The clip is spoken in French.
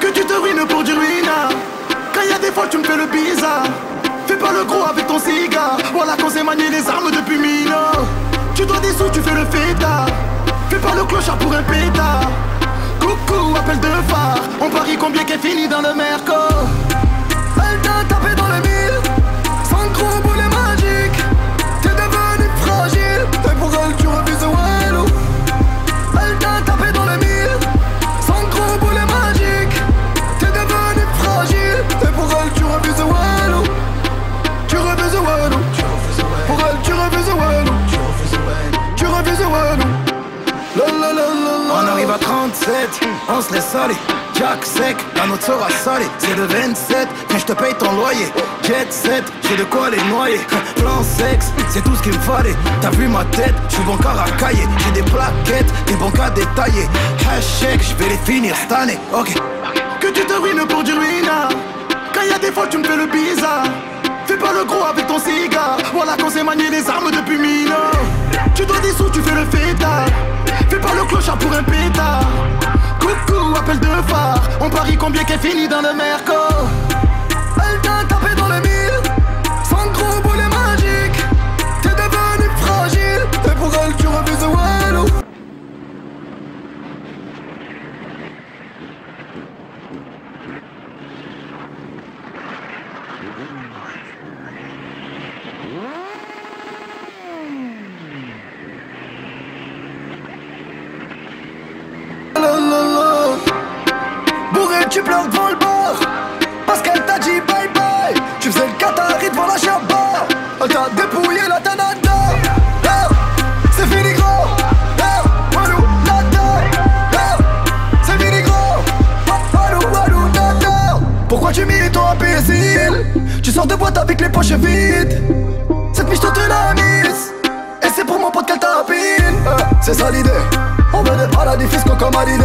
Que tu te ruines pour du ruina. Quand y a des fois tu me fais le bizarre. Fais pas le gros avec ton cigare. Voilà qu'on s'est manié les armes depuis mille Tu dois des sous, tu fais le fêtard Fais pas le clochard pour un pétard Coucou, appel de phare. On parie combien qu'est fini dans le merco la On arrive à 37, on se laisse aller. Jack sec, la note sera salée. C'est de 27, quand je te paye ton loyer. Jet set, j'ai de quoi les noyer. Plan sexe, c'est tout ce qu'il me fallait. T'as vu ma tête, je suis bon à cahier. J'ai des plaquettes, des bons cas détaillés. Hashtag, je vais les finir cette année. Ok. Que tu te ruines pour du ruina Quand y a des fois tu me fais le bizarre Fais pas le gros avec ton cigare Voilà qu'on s'est manié les armes depuis mille ans Tu dois des sous, tu fais le pas le clochard pour un pétard. Coucou, appel de phare. On parie combien qu'est fini dans le merco. Elle t'a tapé dans le mille. Sans gros boulet magique. T'es devenu fragile. Et pour elle tu revises Wallo La, tu pleures devant le bar. Parce qu'elle t'a dit bye bye. Tu faisais le Qatari devant la chabba Elle t'a dépouillé la tanada. C'est fini gros. C'est fini gros. Walou, Pourquoi tu mis ton imbécile? Tu sors de boîte avec les poches vides. Cette miche te la mise. Et c'est pour mon pote qu'elle tapine. C'est ça l'idée. On veut des paradis fiscaux comme à l'idée